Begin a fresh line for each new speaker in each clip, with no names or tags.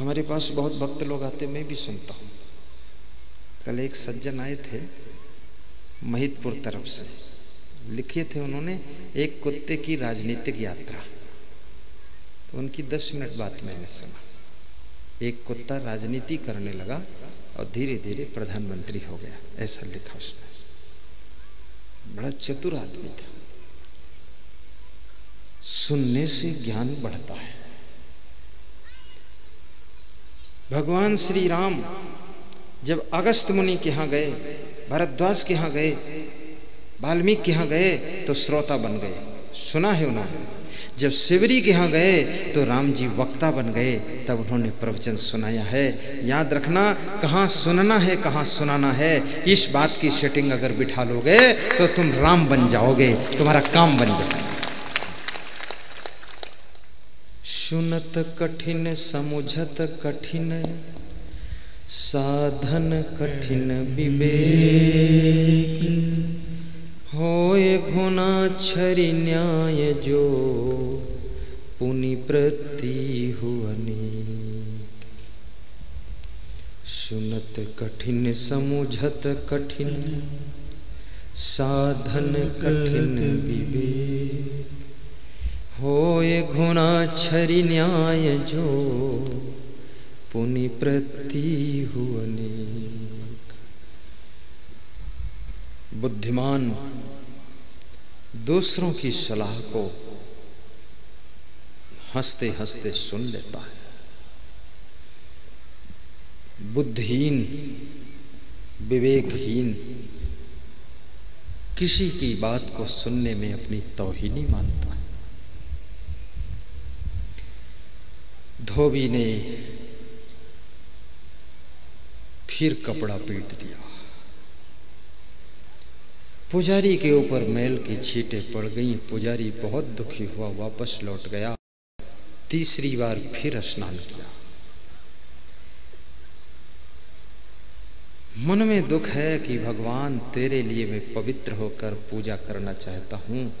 हमारे पास बहुत भक्त लोग आते, मैं भी सुनता हूँ। कल एक सज्जन आए थे महितपुर तरफ़ से। लिखे थे उन्होंने एक कुत्ते की राजनीतिक यात्रा। तो उनकी दस मिनट बात मैंने सुना। एक कुत्ता राजनीति करने लगा और धीरे धीरे प्रधानमंत्री हो गया, ऐसा लिखा उसने। बड़ा चतुर आदमी था। सुनने से ज्ञान बढ़ता है। भगवान श्री राम जब अगस्त मुनि के यहाँ गए, भरद्वाज के यहाँ गए, वाल्मीकि के यहाँ गए तो श्रोता बन गए। सुना है उन्होंने। जब शिवरी के यहाँ गए तो राम जी वक्ता बन गए। तब उन्होंने प्रवचन सुनाया है। याद रखना, कहाँ सुनना है, कहाँ सुनाना है। इस बात की सेटिंग अगर बिठा लोगे तो तुम राम बन जाओगे। तुम्हारा काम बन जाएगा। सुनत कठिन, समुझत कठिन, साधन कठिन विवेक। होए घुना छरि न्याय जो, पुनि प्रति हुअनी सुनत कठिन, समुझत कठिन, साधन कठिन विवेक। होए घुना छरि न्याय जो, पुनि प्रति हुअनी बुद्धिमान, दूसरों की सलाह को हँसते हँसते सुन लेता है। बुद्धिहीन, विवेकहीन, किसी की बात को सुनने में अपनी तोहिनी मानता धोबी ने फिर कपड़ा पीट दिया। पुजारी के ऊपर मैल की छींटे पड़ गई। पुजारी बहुत दुखी हुआ, वापस लौट गया। तीसरी बार फिर स्नान किया। मन में दुख है कि भगवान तेरे लिए मैं पवित्र होकर पूजा करना चाहता हूँ।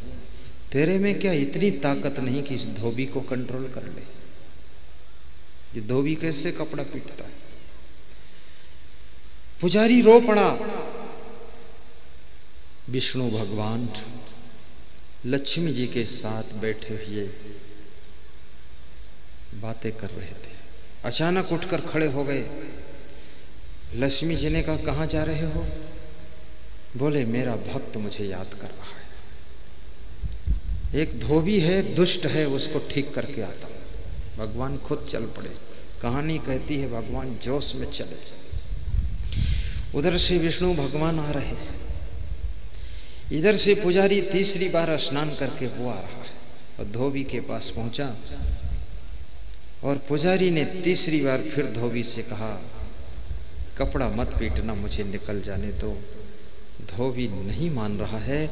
तेरे में क्या इतनी ताकत नहीं कि इस धोबी को कंट्रोल कर ले? ये धोबी कैसे कपड़ा पीटता है? पुजारी रो पड़ा। विष्णु भगवान लक्ष्मी जी के साथ बैठे हुए बातें कर रहे थे। अचानक उठकर खड़े हो गए। लक्ष्मी जी ने कहा, कहाँ जा रहे हो? बोले, मेरा भक्त मुझे याद कर रहा है। एक धोबी है, दुष्ट है, उसको ठीक करके आता भगवान खुद चल पड़े। कहानी कहती है, भगवान जोश में चले। उधर से विष्णु भगवान आ रहे हैं। इधर से पुजारी तीसरी बार स्नान करके वो आ रहा है और धोबी के पास पहुँचा। और पुजारी ने तीसरी बार फिर धोबी से कहा, कपड़ा मत पीटना, मुझे निकल जाने दो। धोबी नहीं मान रहा है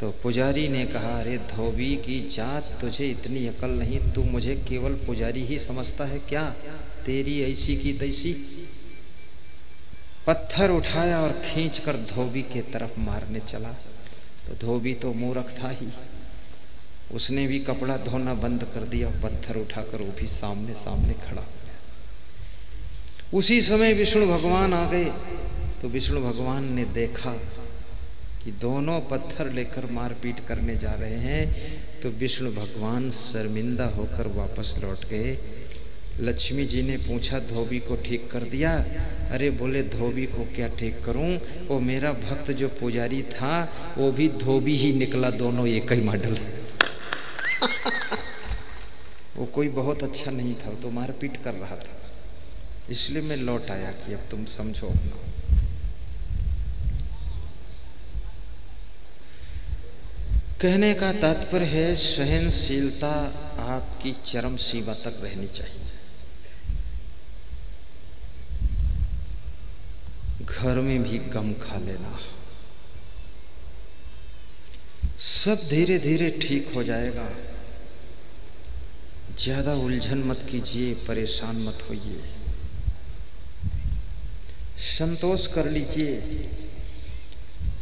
तो पुजारी ने कहा, अरे धोबी की जात तुझे इतनी अकल नहीं, तू मुझे केवल पुजारी ही समझता है क्या? तेरी ऐसी की तैसी? पत्थर उठाया और खींचकर धोबी के तरफ़ मारने चला। तो धोबी तो मूर्ख था ही। उसने भी कपड़ा धोना बंद कर दिया पत्थर उठाकर वो भी सामने सामने खड़ा हो गया। उसी समय विष्णु भगवान आ गए। तो विष्णु भगवान ने देखा कि दोनों पत्थर लेकर मारपीट करने जा रहे हैं तो विष्णु भगवान शर्मिंदा होकर वापस लौट गए। लक्ष्मी जी ने पूछा, धोबी को ठीक कर दिया? अरे बोले, धोबी को क्या ठीक करूँ? वो मेरा भक्त जो पुजारी था, वो भी धोबी ही निकला, दोनों एक ही मॉडल। वो कोई बहुत अच्छा नहीं था, वो तो मारपीट कर रहा था। इसलिए मैं लौट आया कि अब तुम समझो अपना। कहने का तात्पर्य है, सहनशीलता आपकी चरम सीमा तक रहनी चाहिए। घर में भी गम खा लेना। सब धीरे धीरे ठीक हो जाएगा। ज़्यादा उलझन मत कीजिए, परेशान मत होइए। संतोष कर लीजिए।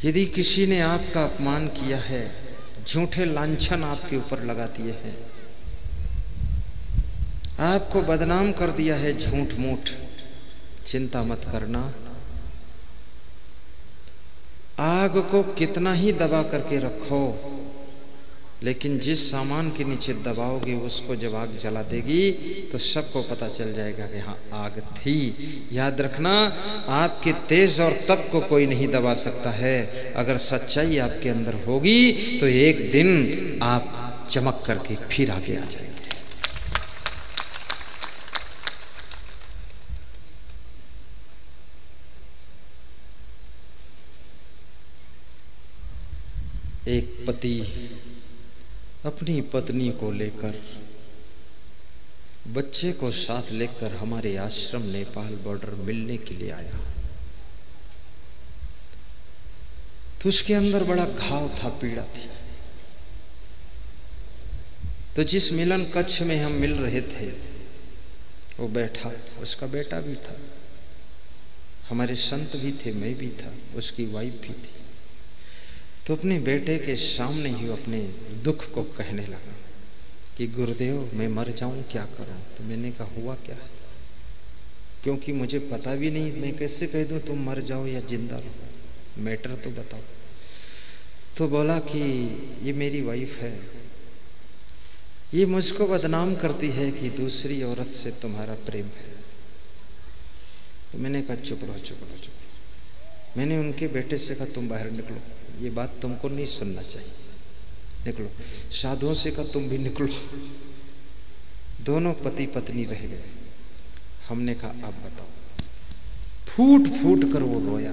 यदि किसी ने आपका अपमान किया है झूठे लांछन आपके ऊपर लगा दिए हैं। आपको बदनाम कर दिया है झूठ मूठ। चिंता मत करना। आग को कितना ही दबा करके रखो। लेकिन जिस सामान के नीचे दबाओगे, उसको जब आग जला देगी तो सबको पता चल जाएगा कि हाँ आग थी। याद रखना, आपके तेज और तप को कोई नहीं दबा सकता है। अगर सच्चाई आपके अंदर होगी तो एक दिन आप चमक करके फिर आगे आ जाएँगे। एक पति अपनी पत्नी को लेकर, बच्चे को साथ लेकर हमारे आश्रम नेपाल बॉर्डर मिलने के लिए आया। तो उसके अंदर बड़ा घाव था, पीड़ा थी। तो जिस मिलन कक्ष में हम मिल रहे थे, वो बैठा, उसका बेटा भी था। हमारे संत भी थे, मैं भी था, उसकी वाइफ भी थी। तो अपने बेटे के सामने ही अपने दुख को कहने लगा कि, गुरुदेव, मैं मर जाऊँ, क्या करूँ? तो मैंने कहा, हुआ क्या? क्योंकि मुझे पता भी नहीं, मैं कैसे कह दूँ, तुम मर जाओ या ज़िंदा रहो? मैटर तो बताओ। तो बोला कि, ये मेरी वाइफ है। ये मुझको बदनाम करती है कि दूसरी औरत से तुम्हारा प्रेम है। तो मैंने कहा, चुप रहो चुप रहो चुप रहो। मैंने उनके बेटे से कहा, तुम बाहर निकलो। ये बात तुमको नहीं सुनना चाहिए। निकलो। साधुओं से कहा, तुम भी निकलो। दोनों पति पत्नी रह गए। हमने कहा अब बताओ। फूट फूट कर वो रोया।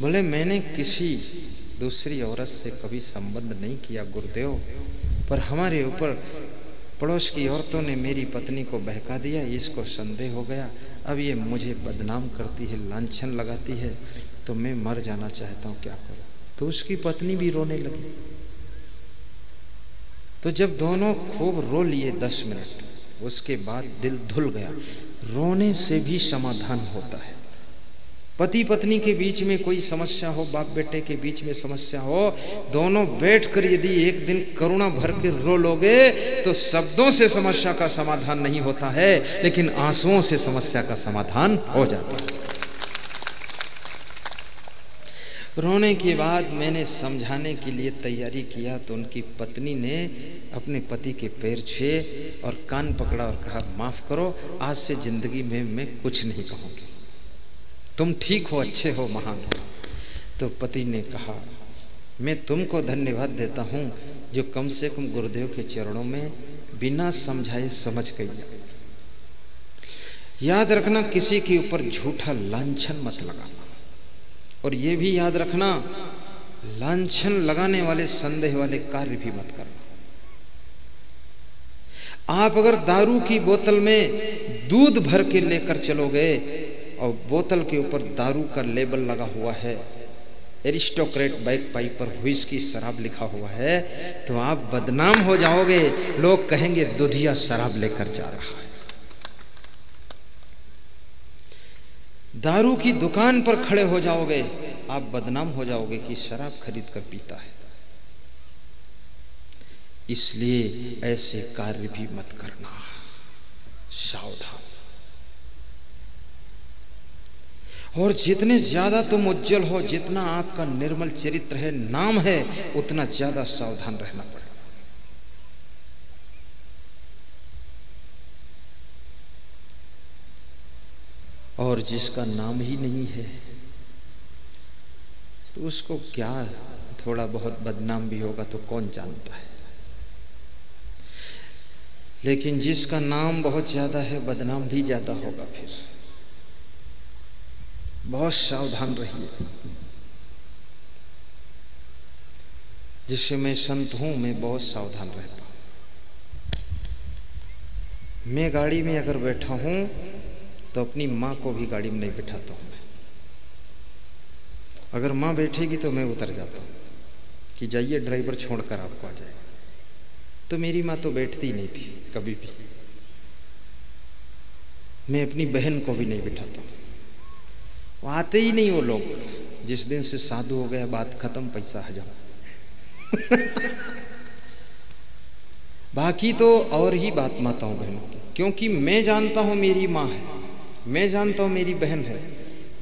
बोले, मैंने किसी दूसरी औरत से कभी संबंध नहीं किया, गुरुदेव। पर हमारे ऊपर पड़ोस की औरतों ने मेरी पत्नी को बहका दिया, इसको संदेह हो गया। अब ये मुझे बदनाम करती है, लांछन लगाती है। तो मैं मर जाना चाहता हूँ, क्या करूँ? तो उसकी पत्नी भी रोने लगी। तो जब दोनों खूब रो लिए दस मिनट, उसके बाद दिल धुल गया। रोने से भी समाधान होता है। पति पत्नी के बीच में कोई समस्या हो बाप बेटे के बीच में समस्या हो, दोनों बैठकर यदि एक दिन करुणा भर के रो लोगे तो शब्दों से समस्या का समाधान नहीं होता है, लेकिन आंसुओं से समस्या का समाधान हो जाता है। रोने के बाद मैंने समझाने के लिए तैयारी किया तो उनकी पत्नी ने अपने पति के पैर छुए और कान पकड़ा और कहा, माफ़ करो, आज से ज़िंदगी में मैं कुछ नहीं कहूँगी। तुम ठीक हो, अच्छे हो, महान हो। तो पति ने कहा, मैं तुमको धन्यवाद देता हूँ जो कम से कम गुरुदेव के चरणों में बिना समझाए समझ गई याद रखना, किसी के ऊपर झूठा लांछन मत लगाना। और ये भी याद रखना, लांछन लगाने वाले संदेह वाले कार्य भी मत करना। आप अगर दारू की बोतल में दूध भर के लेकर चलोगे और बोतल के ऊपर दारू का लेबल लगा हुआ है, एरिस्टोक्रेट बैक पाइपर हुईस की शराब लिखा हुआ है तो आप बदनाम हो जाओगे। लोग कहेंगे, दुधिया शराब लेकर जा रहा है। दारू की दुकान पर खड़े हो जाओगे, आप बदनाम हो जाओगे कि शराब खरीद कर पीता है। इसलिए ऐसे कार्य भी मत करना। सावधान और जितने ज़्यादा तुम उज्जवल हो, जितना आपका निर्मल चरित्र है, नाम है, उतना ज़्यादा सावधान रहना। और जिसका नाम ही नहीं है तो उसको क्या थोड़ा बहुत बदनाम भी होगा तो कौन जानता है? लेकिन जिसका नाम बहुत ज़्यादा है, बदनाम भी ज़्यादा होगा फिर। बहुत सावधान रहिए। जिससे मैं संत हूँ, मैं बहुत सावधान रहता हूँ। मैं गाड़ी में अगर बैठा हूँ तो अपनी माँ को भी गाड़ी में नहीं बिठाता हूँ मैं। अगर माँ बैठेगी तो मैं उतर जाता हूँ कि जाइए, ड्राइवर छोड़कर आपको आ जाएगा। तो मेरी माँ तो बैठती नहीं थी कभी भी। मैं अपनी बहन को भी नहीं बिठाता वो आते ही नहीं वो लोग। जिस दिन से साधु हो गया, बात खत्म, पैसा हजम बाकी तो और ही बात माताओं बहनों की। क्योंकि मैं जानता हूँ मेरी माँ है। मैं जानता हूँ मेरी बहन है,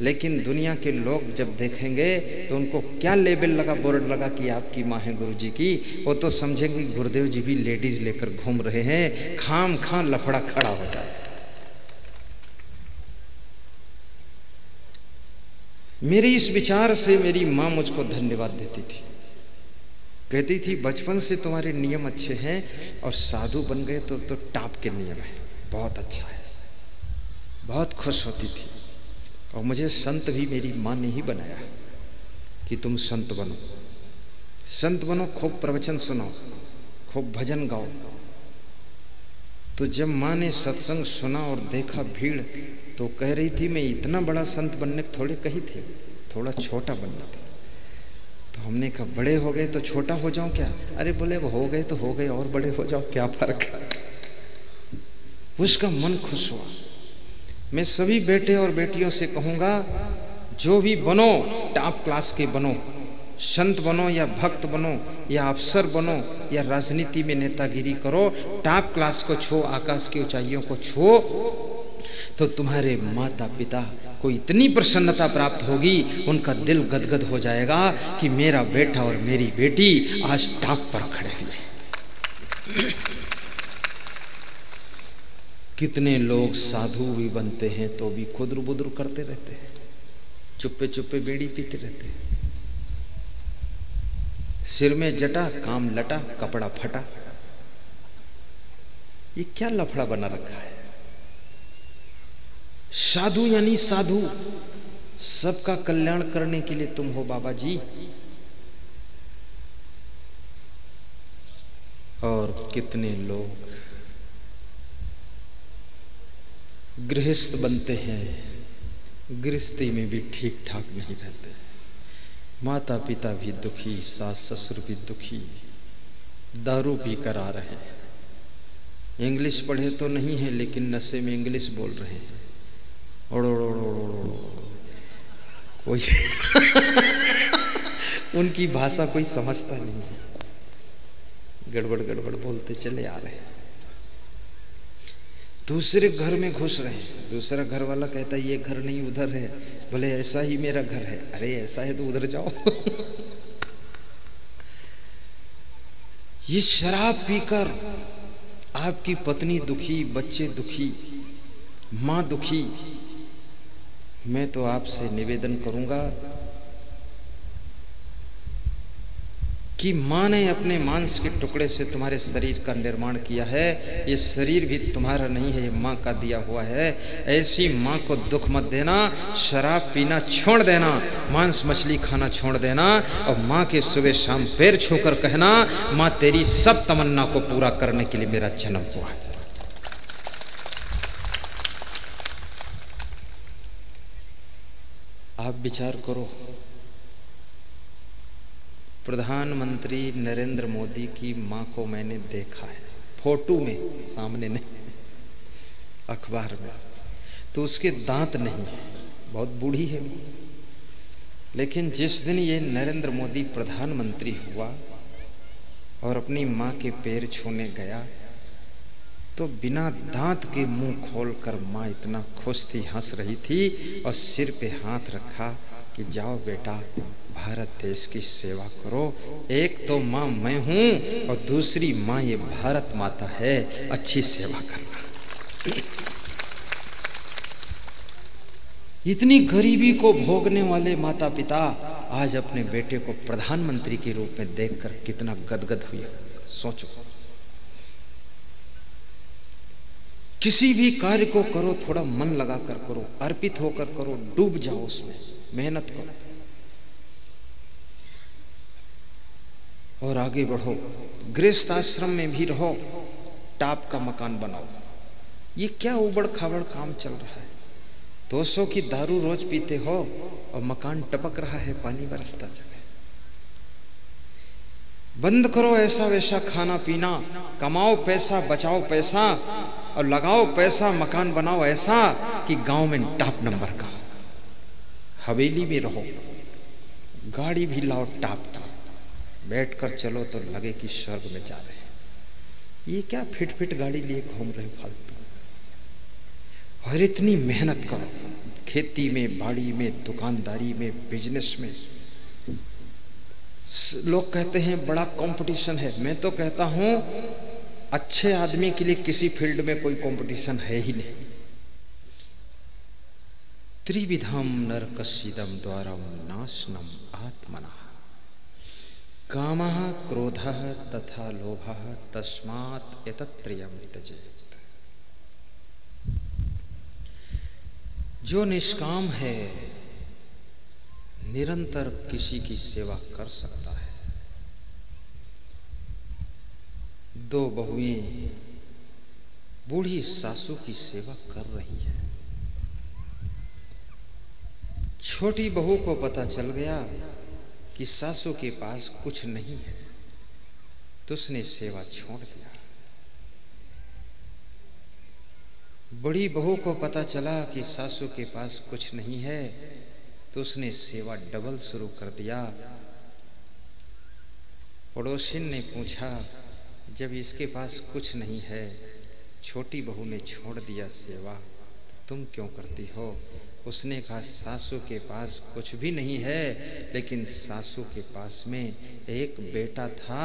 लेकिन दुनिया के लोग जब देखेंगे तो उनको क्या लेबल लगा, बोर्ड लगा कि आपकी माँ है गुरु जी की, वो तो समझेंगे गुरुदेव जी भी लेडीज़ लेकर घूम रहे हैं, खाम खां लफड़ा खड़ा हो जाए। मेरे इस विचार से मेरी माँ मुझको धन्यवाद देती थी। कहती थी, बचपन से तुम्हारे नियम अच्छे हैं और साधु बन गए तो तो टाप के नियम है, बहुत अच्छा है। बहुत खुश होती थी। और मुझे संत भी मेरी माँ ने ही बनाया कि तुम संत बनो। संत बनो, खूब प्रवचन सुनो, खूब भजन गाओ। तो जब माँ ने सत्संग सुना और देखा भीड़ तो कह रही थी, मैं इतना बड़ा संत बनने थोड़े कही थी, थोड़ा छोटा बनना था। तो हमने कहा, बड़े हो गए तो छोटा हो जाऊँ क्या? अरे बोले, वो हो गए तो हो गए, और बड़े हो जाओ, क्या फ़र्क है? उसका मन खुश हुआ। मैं सभी बेटे और बेटियों से कहूँगा, जो भी बनो टॉप क्लास के बनो, संत बनो या भक्त बनो, या अफसर बनो, या राजनीति में नेतागिरी करो टॉप क्लास को छो, आकाश की ऊंचाइयों को छो तो तुम्हारे माता पिता को इतनी प्रसन्नता प्राप्त होगी, उनका दिल गदगद हो जाएगा कि मेरा बेटा और मेरी बेटी आज टॉप पर खड़े हुए। कितने लोग साधु भी बनते हैं तो भी खुदर बुद्र करते रहते हैं। चुप्पे चुप्पे बेड़ी पीते रहते हैं। सिर में जटा, काम लटा, कपड़ा फटा। ये क्या लफड़ा बना रखा है? साधु यानी साधु, सबका कल्याण करने के लिए तुम हो बाबा जी और कितने लोग गृहस्थ बनते हैं, गृहस्थी में भी ठीक ठाक नहीं रहते। माता पिता भी दुखी सास ससुर भी दुखी, दारू भी करा रहे हैं। इंग्लिश पढ़े तो नहीं है, लेकिन नशे में इंग्लिश बोल रहे हैं। कोई उनकी भाषा कोई समझता नहीं है। गड़बड़ गड़बड़ बोलते चले आ रहे हैं। दूसरे घर में घुस रहे हैं। दूसरा घर वाला कहता है, ये घर नहीं, उधर है। बोले, ऐसा ही मेरा घर है। अरे, ऐसा है तो उधर जाओ। ये शराब पीकर आपकी पत्नी दुखी, बच्चे दुखी, माँ दुखी। मैं तो आपसे निवेदन करूँगा कि माँ ने अपने मांस के टुकड़े से तुम्हारे शरीर का निर्माण किया है। ये शरीर भी तुम्हारा नहीं है, ये माँ का दिया हुआ है। ऐसी माँ को दुख मत देना, शराब पीना छोड़ देना, मांस मछली खाना छोड़ देना, और माँ के सुबह शाम पैर छूकर कहना, माँ तेरी सब तमन्ना को पूरा करने के लिए मेरा जन्म हुआ है। आप विचार करो प्रधानमंत्री नरेंद्र मोदी की माँ को मैंने देखा है। फ़ोटो में, सामने नहीं, अखबार में। तो उसके दांत नहीं है। बहुत बूढ़ी है। लेकिन जिस दिन ये नरेंद्र मोदी प्रधानमंत्री हुआ और अपनी माँ के पैर छूने गया तो बिना दांत के मुँह खोलकर माँ इतना खुश थी, हंस रही थी और सिर पे हाथ रखा कि, जाओ बेटा भारत देश की सेवा करो। एक तो माँ मैं हूँ और दूसरी माँ ये भारत माता है। अच्छी सेवा करना। इतनी गरीबी को भोगने वाले माता पिता आज अपने बेटे को प्रधानमंत्री के रूप में देखकर कितना गदगद हुए। सोचो। किसी भी कार्य को करो, थोड़ा मन लगाकर करो, अर्पित होकर करो, डूब जाओ उसमें। मेहनत करो। और आगे बढ़ो। गृहस्थ आश्रम में भी रहो। टाप का मकान बनाओ। ये क्या उबड़ खाबड़ काम चल रहा है? दो सौ की दारू रोज पीते हो और मकान टपक रहा है, पानी बरसता चले। बंद करो ऐसा वैसा खाना पीना। कमाओ पैसा, बचाओ पैसा और लगाओ पैसा, मकान बनाओ ऐसा कि गाँव में टॉप नंबर का। हवेली में रहो। गाड़ी भी लाओ टॉप की। बैठ कर चलो तो लगे कि स्वर्ग में जा रहे हैं। ये क्या फिट फिट गाड़ी लिए घूम रहे फालतू? और इतनी मेहनत करो। खेती में, बाड़ी में, दुकानदारी में बिज़नेस में। लोग कहते हैं, बड़ा कंपटीशन है। मैं तो कहता हूँ, अच्छे आदमी के लिए किसी फ़ील्ड में कोई कंपटीशन है ही नहीं। त्रिविधम नरकसिदम द्वारम नाशनम आत्मना। काम क्रोध तथा लोभ तस्मात् त्यजेत जो निष्काम है, निरंतर किसी की सेवा कर सकता है। दो बहुएँ बूढ़ी सासू की सेवा कर रही है। छोटी बहू को पता चल गया कि सासू के पास कुछ नहीं है तो उसने सेवा छोड़ दिया। बड़ी बहू को पता चला कि सासू के पास कुछ नहीं है तो उसने सेवा डबल शुरू कर दिया। पड़ोसिन ने पूछा, जब इसके पास कुछ नहीं है, छोटी बहू ने छोड़ दिया सेवा तो तुम क्यों करती हो? उसने कहा, सासू के पास कुछ भी नहीं है, लेकिन सासू के पास में एक बेटा था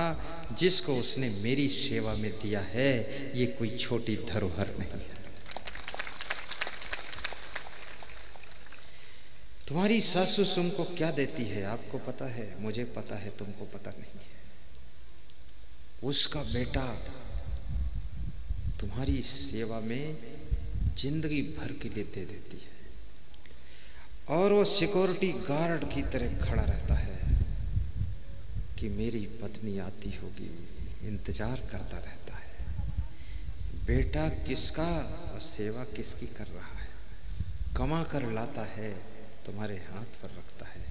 जिसको उसने मेरी सेवा में दिया है। ये कोई छोटी धरोहर नहीं है। तुम्हारी सासू तुमको क्या देती है? आपको पता है? मुझे पता है, तुमको पता नहीं है। उसका बेटा तुम्हारी सेवा में ज़िंदगी भर के लिए दे देती है। और वो सिक्योरिटी गार्ड की तरह खड़ा रहता है कि मेरी पत्नी आती होगी, इंतज़ार करता रहता है। बेटा किसका और सेवा किसकी कर रहा है? कमा कर लाता है, तुम्हारे हाथ पर रखता है,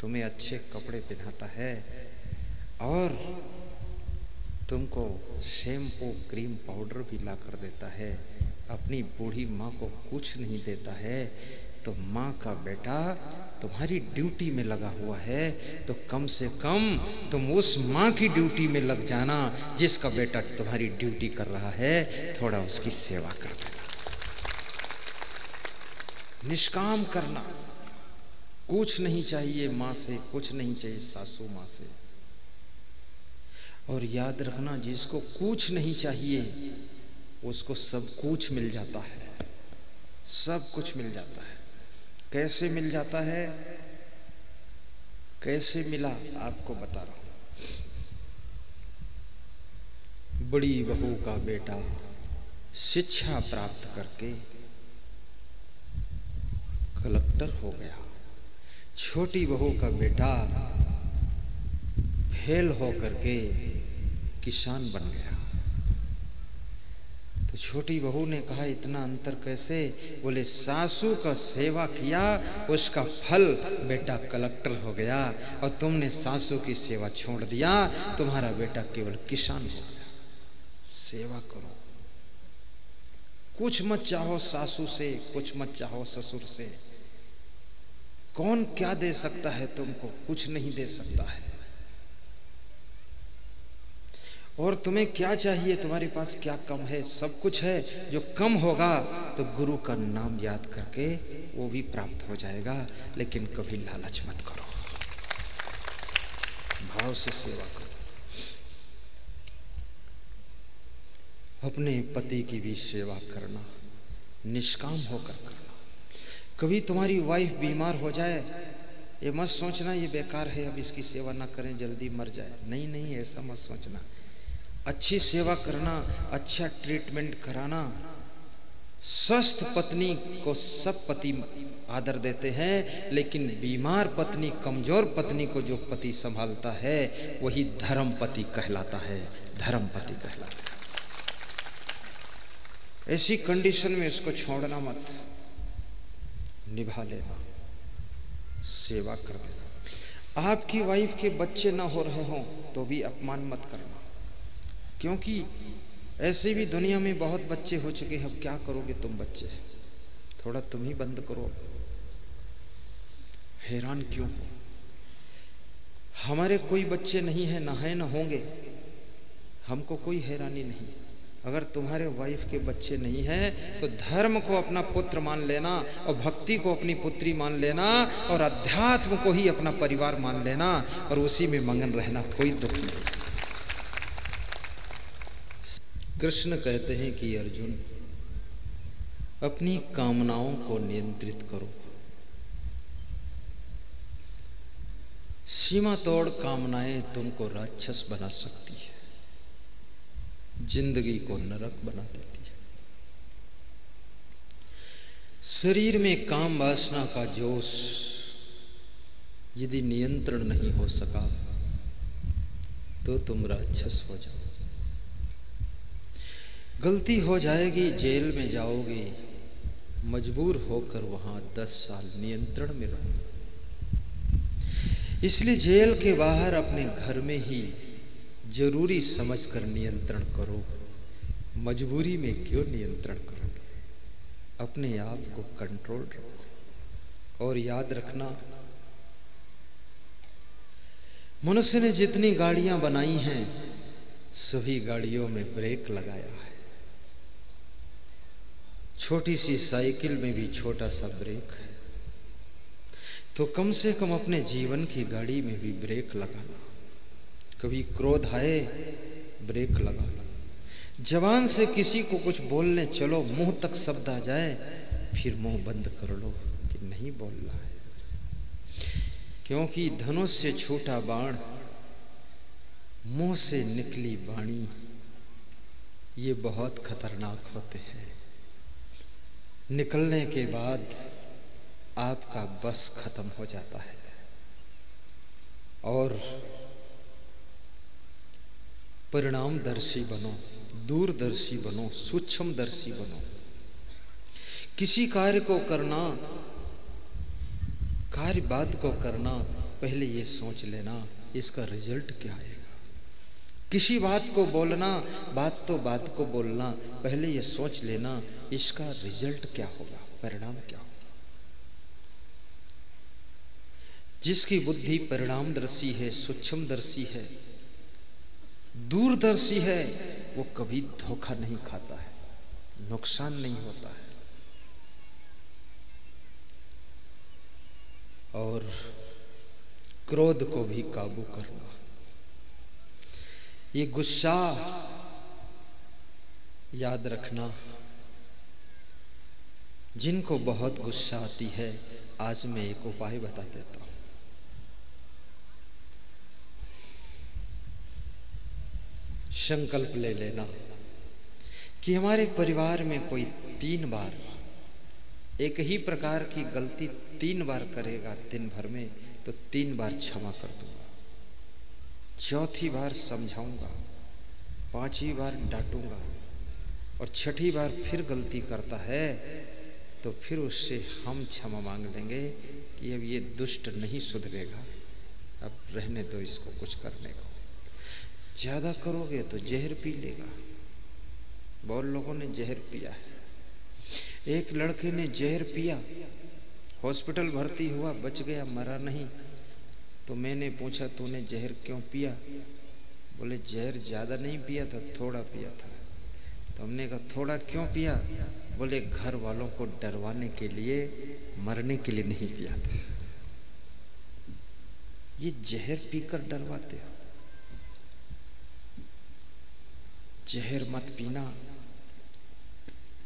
तुम्हें अच्छे कपड़े पहनाता है और तुमको शैम्पू, क्रीम पाउडर भी ला कर देता है, अपनी बूढ़ी माँ को कुछ नहीं देता है तो माँ का बेटा तुम्हारी ड्यूटी में लगा हुआ है तो कम से कम तुम उस माँ की ड्यूटी में लग जाना, जिसका बेटा तुम्हारी ड्यूटी कर रहा है, थोड़ा उसकी सेवा कर देना। निष्काम करना, कुछ नहीं चाहिए माँ से, कुछ नहीं चाहिए सासू माँ से। और याद रखना, जिसको कुछ नहीं चाहिए, उसको सब कुछ मिल जाता है, सब कुछ मिल जाता है। कैसे मिल जाता है? कैसे मिला? आपको बता रहा हूँ। बड़ी बहू का बेटा शिक्षा प्राप्त करके कलेक्टर हो गया। छोटी बहू का बेटा फेल होकर के किसान बन गया। तो छोटी बहू ने कहा, इतना अंतर कैसे? बोले, सासू का सेवा किया, उसका फल बेटा कलेक्टर हो गया और तुमने सासू की सेवा छोड़ दिया। तुम्हारा बेटा केवल किसान हो गया। सेवा करो। कुछ मत चाहो सासू से, कुछ मत चाहो ससुर से। कौन क्या दे सकता है तुमको? कुछ नहीं दे सकता है। और तुम्हें क्या चाहिए? तुम्हारे पास क्या कम है? सब कुछ है। जो कम होगा तो गुरु का नाम याद करके वो भी प्राप्त हो जाएगा। लेकिन कभी लालच मत करो। भाव से सेवा करो। अपने पति की भी सेवा करना, निष्काम होकर करना। कभी तुम्हारी वाइफ बीमार हो जाए, ये मत सोचना, ये बेकार है, अब इसकी सेवा ना करें, जल्दी मर जाए। नहीं नहीं, ऐसा मत सोचना। अच्छी सेवा करना अच्छा ट्रीटमेंट कराना, स्वस्थ पत्नी को सब पति आदर देते हैं, लेकिन बीमार पत्नी, कमज़ोर पत्नी को जो पति संभालता है, वही धर्म पति कहलाता है, धर्म पति कहलाता है। ऐसी कंडीशन में उसको छोड़ना मत, निभा लेना, सेवा कर देना। आपकी वाइफ के बच्चे ना हो रहे हों तो भी अपमान मत करना। क्योंकि ऐसे भी दुनिया में बहुत बच्चे हो चुके हैं, अब क्या करोगे तुम बच्चे? थोड़ा तुम ही बंद करो। हैरान क्यों हो? हमारे कोई बच्चे नहीं है, ना है, ना होंगे। हमको कोई हैरानी नहीं। अगर तुम्हारे वाइफ के बच्चे नहीं हैं तो धर्म को अपना पुत्र मान लेना और भक्ति को अपनी पुत्री मान लेना और अध्यात्म को ही अपना परिवार मान लेना और उसी में मंगन रहना, कोई दुख नहीं। कृष्ण कहते हैं कि अर्जुन, अपनी कामनाओं को नियंत्रित करो। सीमा तोड़ कामनाएँ तुमको राक्षस बना सकती है, ज़िंदगी को नरक बना देती है। शरीर में काम वासना का जोश यदि नियंत्रण नहीं हो सका तो तुम राक्षस हो जाओ। गलती हो जाएगी, जेल में जाओगे। मजबूर होकर वहाँ दस साल नियंत्रण में रहोगे इसलिए जेल के बाहर अपने घर में ही ज़रूरी समझकर नियंत्रण करो। मजबूरी में क्यों नियंत्रण करोगे? अपने आप को कंट्रोल रखो और याद रखना, मनुष्य ने जितनी गाड़ियाँ बनाई हैं, सभी गाड़ियों में ब्रेक लगाया है। छोटी सी साइकिल में भी छोटा सा ब्रेक है। तो कम से कम अपने जीवन की गाड़ी में भी ब्रेक लगाना। कभी क्रोध आए, ब्रेक लगा जवान से किसी को कुछ बोलने चलो, मुँह तक शब्द आ जाए, फिर मुँह बंद कर लो कि नहीं बोलना है। क्योंकि धनुष से छोटा बाण, मुँह से निकली बाणी, ये बहुत खतरनाक होते हैं। निकलने के बाद आपका बस खत्म हो जाता है। और परिणामदर्शी बनो, दूरदर्शी बनो, सूक्ष्मदर्शी बनो। किसी कार्य को करना, कार्य बात को करना, पहले ये सोच लेना, इसका रिज़ल्ट क्या आएगा किसी बात को बोलना, बात तो बात को बोलना, पहले ये सोच लेना, इसका रिज़ल्ट क्या होगा, परिणाम क्या होगा? जिसकी बुद्धि परिणामदर्शी है, सूक्ष्मदर्शी है, दूरदर्शी है, वो कभी धोखा नहीं खाता है, नुकसान नहीं होता है। और क्रोध को भी काबू करना। ये गुस्सा याद रखना। जिनको बहुत गुस्सा आती है, आज मैं एक उपाय बता देता हूँ। संकल्प ले लेना कि हमारे परिवार में कोई तीन बार, एक ही प्रकार की गलती तीन बार करेगा दिन भर में तो तीन बार क्षमा कर दूँगा। चौथी बार समझाऊँगा, पांचवी बार डांटूँगा और छठी बार फिर गलती करता है तो फिर उससे हम क्षमा मांग लेंगे कि अब ये दुष्ट नहीं सुधरेगा। अब रहने दो इसको कुछ करने को। ज़्यादा करोगे तो जहर पी लेगा। बहुत लोगों ने जहर पिया है। एक लड़के ने जहर पिया, हॉस्पिटल भर्ती हुआ, बच गया, मरा नहीं। तो मैंने पूछा, तूने जहर क्यों पिया? बोले, जहर ज़्यादा नहीं पिया था, थोड़ा पिया था। तो हमने कहा, थोड़ा क्यों पिया? बोले, घर वालों को डरवाने के लिए, मरने के लिए नहीं पिया था। ये जहर पीकर डरवाते हो। जहर मत पीना।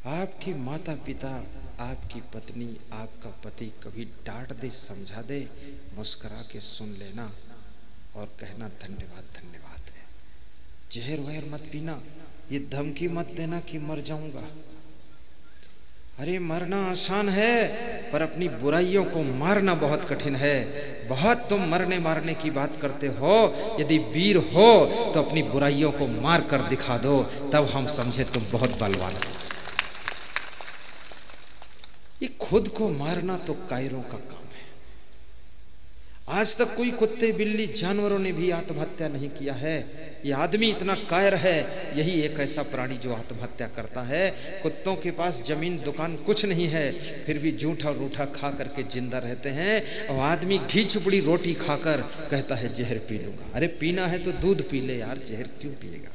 आपके माता पिता आपकी पत्नी आपका पति कभी डांट दे, समझा दे, मुस्करा के सुन लेना और कहना, धन्यवाद धन्यवाद है। जहर वहर मत पीना, ये धमकी मत देना कि मर जाऊँगा। अरे, मरना आसान है, पर अपनी बुराइयों को मारना बहुत कठिन है। बहुत तुम मरने मारने की बात करते हो। यदि वीर हो तो अपनी बुराइयों को मार कर दिखा दो। तब हम समझे तुम बहुत बलवान हो ये खुद को मारना तो कायरों का काम है। आज तक कोई कुत्ते, बिल्ली, जानवरों ने भी आत्महत्या नहीं किया है। ये आदमी इतना कायर है, यही एक ऐसा प्राणी जो आत्महत्या करता है। कुत्तों के पास ज़मीन, दुकान कुछ नहीं है, फिर भी जूठा रूठा खा करके ज़िंदा रहते हैं। और आदमी घी चुपड़ी रोटी खाकर कहता है, जहर पी लूँगा। अरे, पीना है तो दूध पी ले यार, जहर क्यों पिएगा?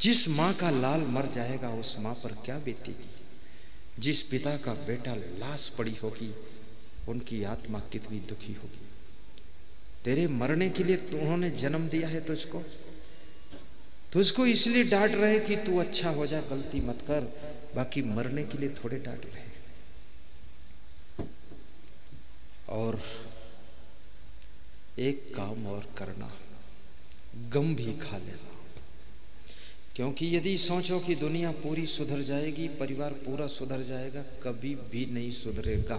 जिस माँ का लाल मर जाएगा, उस माँ पर क्या बीतेगी? जिस पिता का बेटा लाश पड़ी होगी, उनकी आत्मा कितनी दुखी होगी? तेरे मरने के लिए उन्होंने जन्म दिया है तुझको। तुझको इसलिए डांट रहे कि तू अच्छा हो जा, गलती मत कर, बाकी मरने के लिए थोड़े डांट रहे और एक काम और करना, गम भी खा लेना। क्योंकि यदि सोचो कि दुनिया पूरी सुधर जाएगी, परिवार पूरा सुधर जाएगा, कभी भी नहीं सुधरेगा।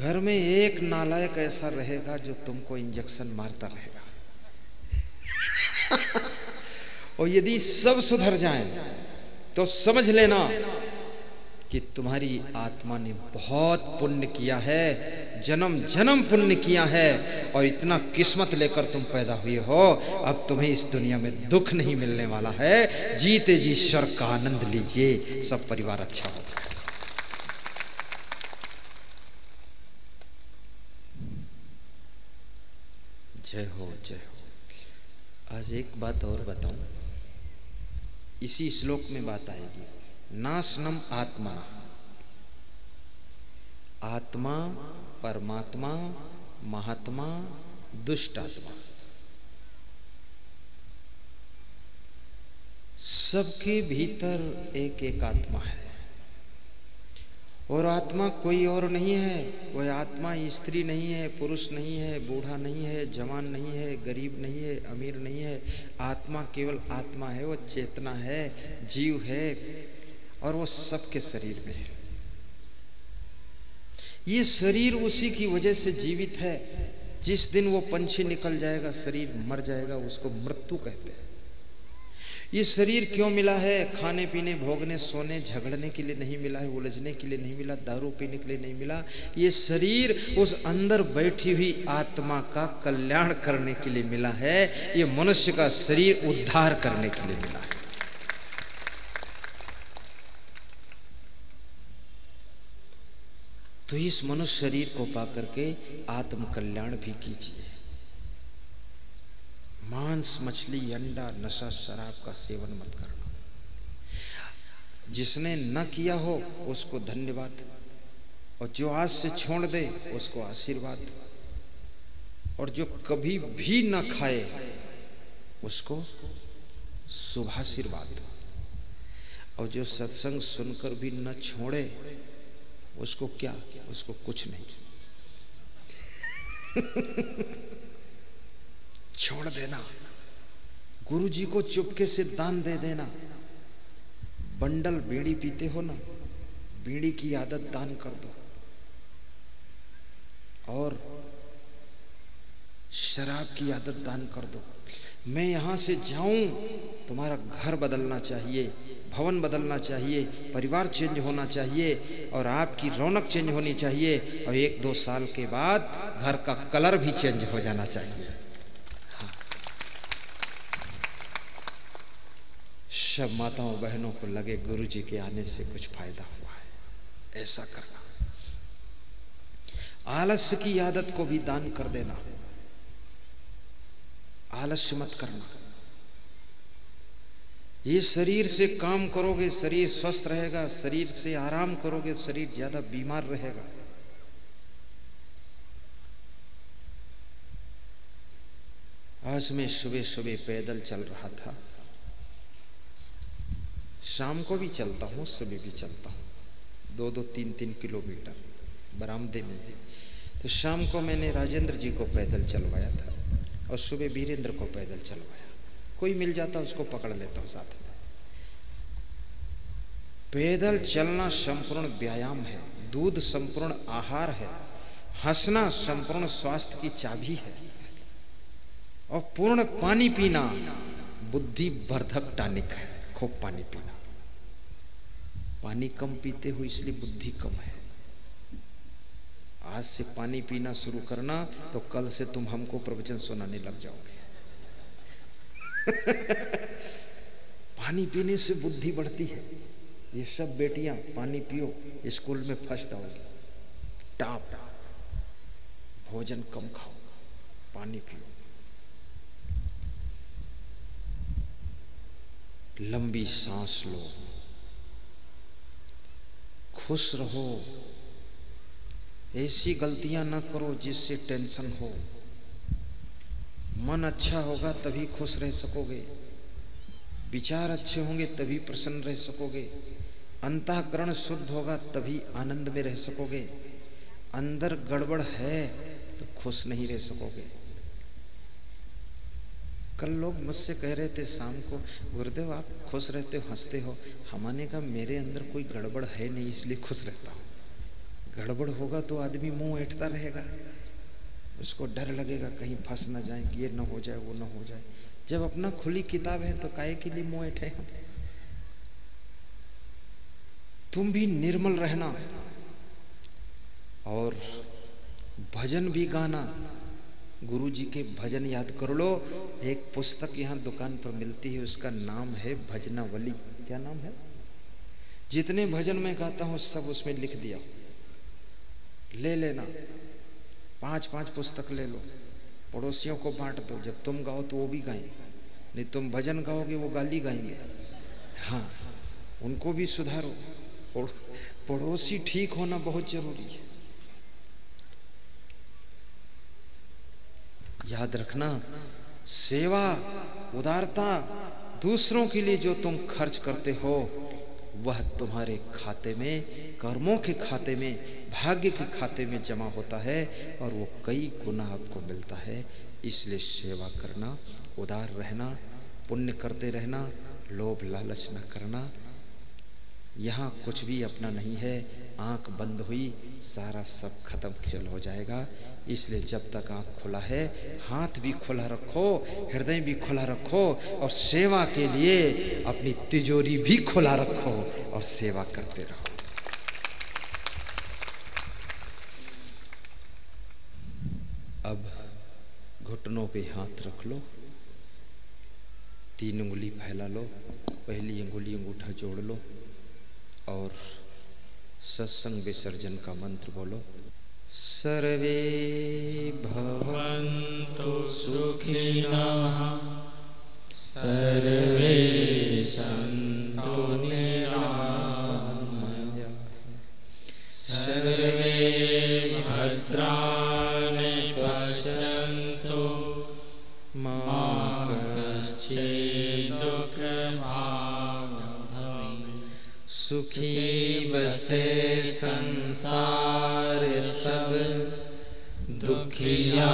घर में एक नालायक ऐसा रहेगा जो तुमको इंजेक्शन मारता रहेगा। और यदि सब सुधर जाए तो समझ लेना कि तुम्हारी आत्मा ने बहुत पुण्य किया है। जन्म जन्म पुण्य किया है और इतना किस्मत लेकर तुम पैदा हुए हो। अब तुम्हें इस दुनिया में दुख नहीं मिलने वाला है। जीते जी स्वर का आनंद लीजिए। सब परिवार अच्छा होगा। जय हो जय हो। आज एक बात और बताऊँ। इसी श्लोक में बात आएगी। नाशनम आत्मा। आत्मा परमात्मा, महात्मा दुष्ट आत्मा सबके भीतर एक एक आत्मा है। और आत्मा कोई और नहीं है। वह आत्मा स्त्री नहीं है, पुरुष नहीं है, बूढ़ा नहीं है, जवान नहीं है, गरीब नहीं है, अमीर नहीं है। आत्मा केवल आत्मा है वो चेतना है, जीव है, और वो सबके शरीर में है। ये शरीर उसी की वजह से जीवित है। जिस दिन वो पंछी निकल जाएगा, शरीर मर जाएगा, उसको मृत्यु कहते हैं। ये शरीर क्यों मिला है? खाने पीने, भोगने, सोने, झगड़ने के लिए नहीं मिला है, उलझने के लिए नहीं मिला, दारू पीने के लिए नहीं मिला। ये शरीर उस अंदर बैठी हुई आत्मा का कल्याण करने के लिए मिला है। ये मनुष्य का शरीर उद्धार करने के लिए मिला है। तो इस मनुष्य शरीर को पाकर के आत्म कल्याण भी कीजिए। मांस, मछली, अंडा, नशा, शराब का सेवन मत करना। जिसने न किया हो, उसको धन्यवाद। और जो आज से छोड़ दे, उसको आशीर्वाद। और जो कभी भी न खाए, उसको शुभाशीर्वाद। और जो सत्संग सुनकर भी न छोड़े उसको क्या? उसको कुछ नहीं। छोड़ देना। गुरु जी को चुपके से दान दे देना। बंडल बीड़ी पीते हो ना, बीड़ी की आदत दान कर दो। और शराब की आदत दान कर दो। मैं यहाँ से जाऊँ, तुम्हारा घर बदलना चाहिए। भवन बदलना चाहिए, परिवार चेंज होना चाहिए और आपकी रौनक चेंज होनी चाहिए और एक दो साल के बाद घर का कलर भी चेंज हो जाना चाहिए। हाँ। सब माताओं बहनों को लगे गुरु जी के आने से कुछ फ़ायदा हुआ है। ऐसा करना। आलस्य की आदत को भी दान कर देना। आलस्य मत करना। ये शरीर से काम करोगे, शरीर स्वस्थ रहेगा, शरीर से आराम करोगे, शरीर ज़्यादा बीमार रहेगा। आज मैं सुबह सुबह पैदल चल रहा था। शाम को भी चलता हूँ, सुबह भी चलता हूँ। दो दो तीन तीन किलोमीटर बरामदे में है। तो शाम को मैंने राजेंद्र जी को पैदल चलवाया था और सुबह वीरेंद्र को पैदल चलवाया। कोई मिल जाता उसको पकड़ लेता हूँ साथ में। पैदल चलना संपूर्ण व्यायाम है, दूध संपूर्ण आहार है, हंसना संपूर्ण स्वास्थ्य की चाबी है, और पूर्ण पानी पीना बुद्धि वर्धक टानिक है, खूब पानी पीना। पानी कम पीते हो इसलिए बुद्धि कम है। आज से पानी पीना शुरू करना तो कल से तुम हमको प्रवचन सुनाने लग जाओगे। पानी पीने से बुद्धि बढ़ती है। ये सब बेटियाँ पानी पियो, स्कूल में फ़र्स्ट आओगी टाप। भोजन कम खाओ, पानी पियो। लंबी सांस लो। खुश रहो। ऐसी गलतियाँ ना करो जिससे टेंशन हो। मन अच्छा होगा तभी खुश रह सकोगे। विचार अच्छे होंगे तभी प्रसन्न रह सकोगे। अंतकरण शुद्ध होगा तभी आनंद में रह सकोगे। अंदर गड़बड़ है तो खुश नहीं रह सकोगे। कल लोग मुझसे कह रहे थे, शाम को, गुरुदेव, आप खुश रहते हो, हँसते हो। हमने कहा मेरे अंदर कोई गड़बड़ है नहीं, इसलिए खुश रहता हूँ। गड़बड़ होगा तो आदमी मुँह ऐठता रहेगा। उसको डर लगेगा, कहीं फंस ना जाए ये ना हो जाए, वो ना हो जाए। जब अपना खुली किताब है तो काय के लिए मुँह ऐठे हम तुम भी निर्मल रहना और भजन भी गाना। गुरु जी के भजन याद कर लो। एक पुस्तक यहाँ दुकान पर मिलती है, उसका नाम है भजनावली। क्या नाम है? जितने भजन मैं गाता हूँ, सब उसमें लिख दिया। ले लेना। पाँच पाँच पुस्तक ले लो। पड़ोसियों को बांट दो। जब तुम गाओ तो वो भी गाएँ नहीं, तुम भजन गाओगे, वो गाली गाएँगे। हाँ उनको भी सुधारो। पड़ोसी ठीक होना बहुत ज़रूरी है। याद रखना, सेवा, उदारता दूसरों के लिए जो तुम खर्च करते हो वह तुम्हारे खाते में, कर्मों के खाते में, भाग्य के खाते में जमा होता है और वो कई गुना आपको मिलता है। इसलिए सेवा करना, उदार रहना, पुण्य करते रहना, लोभ लालच न करना। यहाँ कुछ भी अपना नहीं है आँख बंद हुई, सारा सब खत्म खेल हो जाएगा। इसलिए जब तक आँख खुला है, हाथ भी खुला रखो, हृदय भी खुला रखो और सेवा के लिए अपनी तिजोरी भी खुला रखो और सेवा करते रहो। अब घुटनों पे हाथ रख लो, तीन उंगली फैला लो, पहली उंगली अंगूठा जोड़ लो और सत्संग विसर्जन का मंत्र बोलो। सर्वे भवन्तु सुखिनः सर्वे सन्तु बसे संसार सब दुखिया